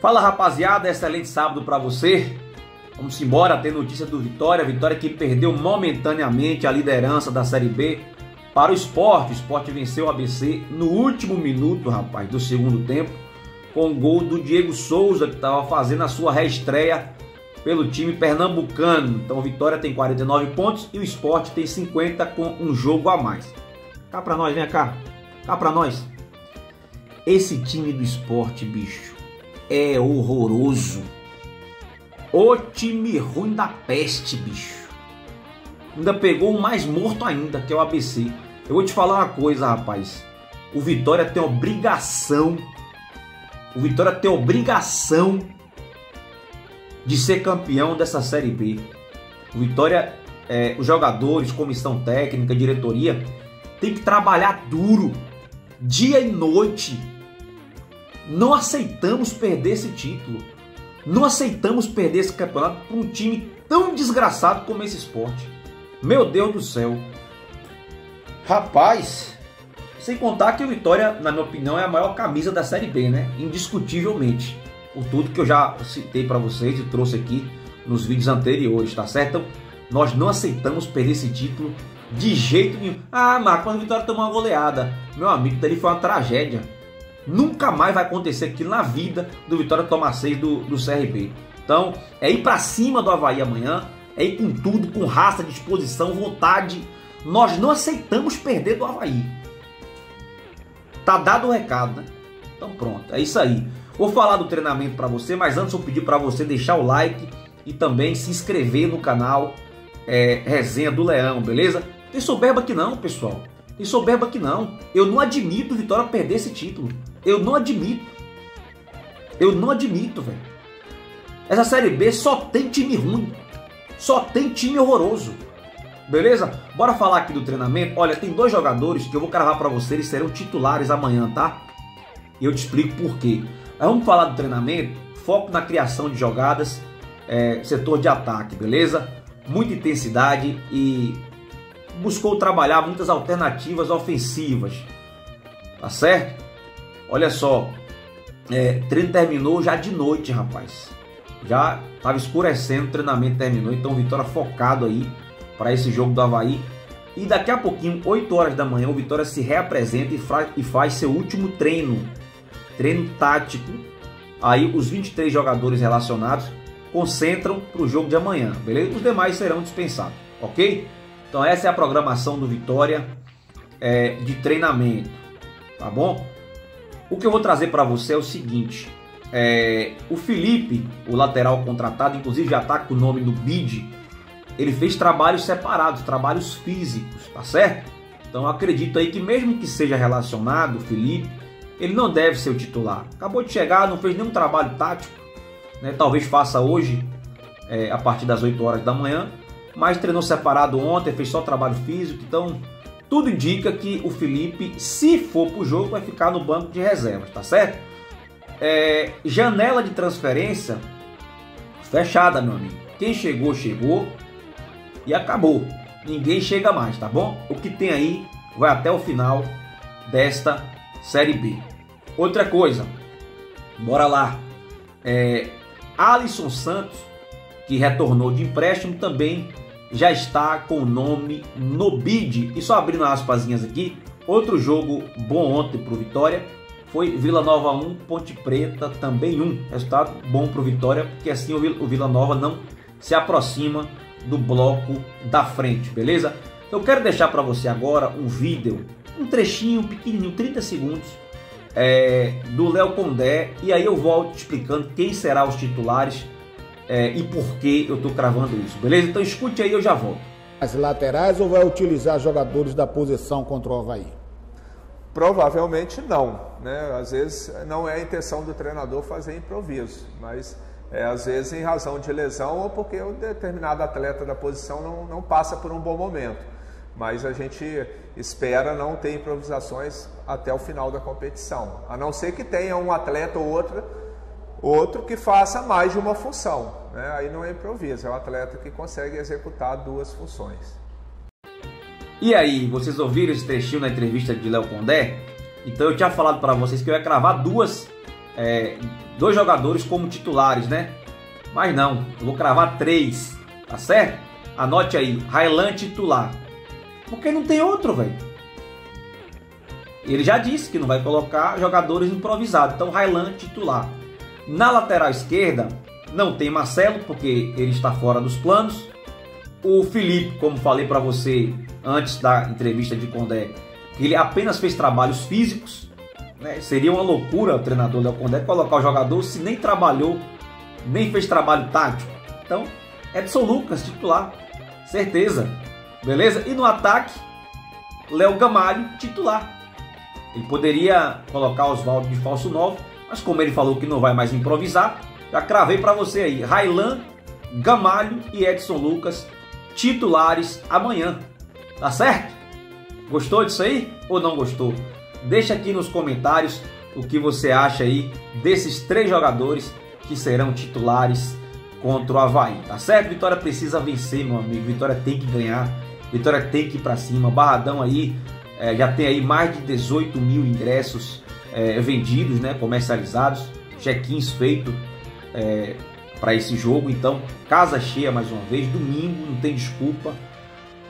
Fala rapaziada, excelente sábado para você. Vamos embora ter notícia do Vitória. Vitória que perdeu momentaneamente a liderança da Série B para o esporte. O esporte venceu o ABC no último minuto, rapaz, do segundo tempo, com o gol do Diego Souza, que estava fazendo a sua reestreia pelo time pernambucano. Então Vitória tem 49 pontos e o esporte tem 50 com um jogo a mais. Cá pra nós, vem cá. Cá pra nós. Esse time do esporte, bicho, é horroroso. O time ruim da peste, bicho. Ainda pegou o mais morto ainda, que é o ABC. Eu vou te falar uma coisa, rapaz. O Vitória tem obrigação. O Vitória tem obrigação de ser campeão dessa Série B. O Vitória, é, os jogadores, comissão técnica, diretoria, tem que trabalhar duro, dia e noite. Não aceitamos perder esse título. Não aceitamos perder esse campeonato para um time tão desgraçado como esse esporte. Meu Deus do céu. Rapaz, sem contar que o Vitória, na minha opinião, é a maior camisa da Série B, né? Indiscutivelmente. Por tudo que eu já citei para vocês e trouxe aqui nos vídeos anteriores, tá certo? Então, nós não aceitamos perder esse título de jeito nenhum. Ah, mas quando o Vitória tomou uma goleada, meu amigo, dali foi uma tragédia. Nunca mais vai acontecer aqui na vida do Vitória tomar 6 do, do CRB. Então, é ir para cima do Havaí amanhã, é ir com tudo, com raça, disposição, vontade. Nós não aceitamos perder do Havaí. Tá dado o recado, né? Então pronto, é isso aí. Vou falar do treinamento para você, mas antes eu pedir para você deixar o like e também se inscrever no canal é, Resenha do Leão, beleza? Tem soberba aqui não, pessoal. Tem soberba aqui não. Eu não admito Vitória perder esse título. Eu não admito. Eu não admito, velho. Essa Série B só tem time ruim. Só tem time horroroso. Beleza? Bora falar aqui do treinamento. Olha, tem dois jogadores que eu vou cravar para vocês, serão titulares amanhã, tá? E eu te explico por quê. vamos falar do treinamento, foco na criação de jogadas, é, setor de ataque, beleza? Muita intensidade e buscou trabalhar muitas alternativas ofensivas. Tá certo? Olha só, é, treino terminou já de noite, rapaz. Já estava escurecendo, o treinamento terminou, então Vitória focado aí para esse jogo do Havaí. E daqui a pouquinho, 8 horas da manhã, o Vitória se reapresenta e, faz seu último treino, treino tático. Aí os 23 jogadores relacionados concentram para o jogo de amanhã, beleza? Os demais serão dispensados, ok? Então essa é a programação do Vitória é, de treinamento, tá bom? O que eu vou trazer para você é o seguinte: é, o Felipe, o lateral contratado, inclusive já está com o nome no bid, ele fez trabalhos separados, trabalhos físicos, tá certo? Então acredito aí que mesmo que seja relacionado, o Felipe, ele não deve ser o titular. Acabou de chegar, não fez nenhum trabalho tático, né? talvez faça hoje, é, a partir das 8 horas da manhã, mas treinou separado ontem, fez só trabalho físico, então tudo indica que o Felipe, se for para o jogo, vai ficar no banco de reservas, tá certo? É, janela de transferência fechada, meu amigo. Quem chegou, chegou e acabou. Ninguém chega mais, tá bom? O que tem aí vai até o final desta Série B. Outra coisa, bora lá. É, Alisson Santos, que retornou de empréstimo, também já está com o nome no bid. E só abrindo aspasinhas aqui, outro jogo bom ontem para o Vitória foi Vila Nova 1, Ponte Preta também 1. Resultado bom para o Vitória, porque assim o Vila Nova não se aproxima do bloco da frente, beleza? Eu quero deixar para você agora um vídeo, um trechinho pequenininho, 30 segundos, é, do Léo Condé, e aí eu volto explicando quem serão os titulares é, e por que eu estou cravando isso, beleza? Então escute aí, eu já volto. As laterais ou vai utilizar jogadores da posição contra o Havaí? Provavelmente não, né? Às vezes não é a intenção do treinador fazer improviso, mas é, às vezes em razão de lesão ou porque um determinado atleta da posição não, não passa por um bom momento. Mas a gente espera não ter improvisações até o final da competição, a não ser que tenha um atleta ou outro outro que faça mais de uma função. Né? Aí não é improviso, é o atleta que consegue executar duas funções. E aí, vocês ouviram esse trechinho na entrevista de Léo Condé? Então eu tinha falado para vocês que eu ia cravar duas é, dois jogadores como titulares, né? Mas não, eu vou cravar três, tá certo? Anote aí, Railan titular. Porque não tem outro, velho. Ele já disse que não vai colocar jogadores improvisados. Então, Railan titular. Na lateral esquerda, não tem Marcelo, porque ele está fora dos planos. O Felipe, como falei para você antes da entrevista de Condé, ele apenas fez trabalhos físicos. Né? Seria uma loucura o treinador Léo Condé colocar o jogador se nem trabalhou, nem fez trabalho tático. Então, Edson Lucas, titular. Certeza. Beleza? E no ataque, Léo Gamalho, titular. Ele poderia colocar Oswaldo de falso 9, mas como ele falou que não vai mais improvisar, já cravei para você aí. Railan, Gamalho e Edson Lucas, titulares amanhã. Tá certo? Gostou disso aí ou não gostou? Deixa aqui nos comentários o que você acha aí desses três jogadores que serão titulares contra o Havaí, tá certo? Vitória precisa vencer, meu amigo. Vitória tem que ganhar. Vitória tem que ir para cima. Barradão aí é, já tem aí mais de 18 mil ingressos é, vendidos, né, comercializados, check-ins feitos é, para esse jogo. Então, casa cheia mais uma vez. Domingo, não tem desculpa.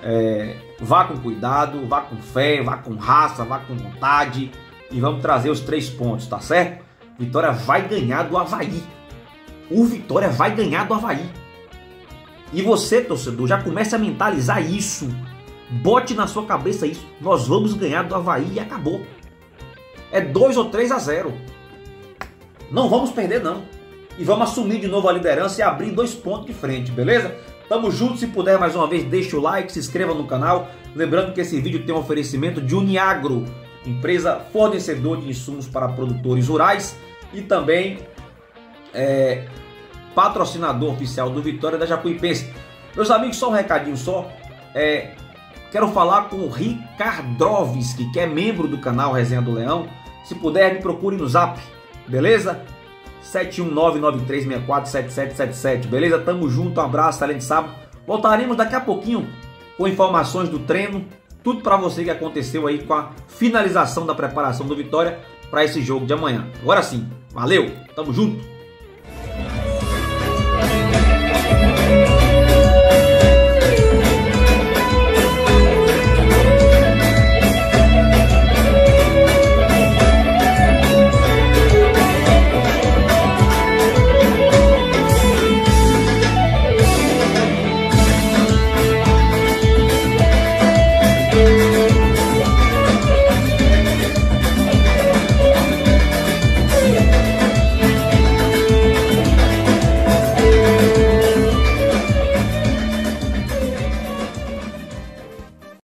É, vá com cuidado, vá com fé, vá com raça, vá com vontade e vamos trazer os três pontos, tá certo? Vitória vai ganhar do Havaí. O Vitória vai ganhar do Havaí. E você, torcedor, já começa a mentalizar isso. Bote na sua cabeça isso. Nós vamos ganhar do Havaí e acabou. É 2 ou 3 a 0. Não vamos perder, não. E vamos assumir de novo a liderança e abrir dois pontos de frente, beleza? Tamo junto, se puder mais uma vez, deixa o like, se inscreva no canal. Lembrando que esse vídeo tem um oferecimento de Uniagro, empresa fornecedor de insumos para produtores rurais e também é, patrocinador oficial do Vitória da Jacuipense. Meus amigos, só um recadinho só. É, quero falar com o Ricardovski, que é membro do canal Resenha do Leão. Se puder, me procure no zap, beleza? 71993647777, beleza? Tamo junto, um abraço, excelente sábado. Voltaremos daqui a pouquinho com informações do treino, tudo para você que aconteceu aí com a finalização da preparação do Vitória para esse jogo de amanhã. Agora sim, valeu, tamo junto.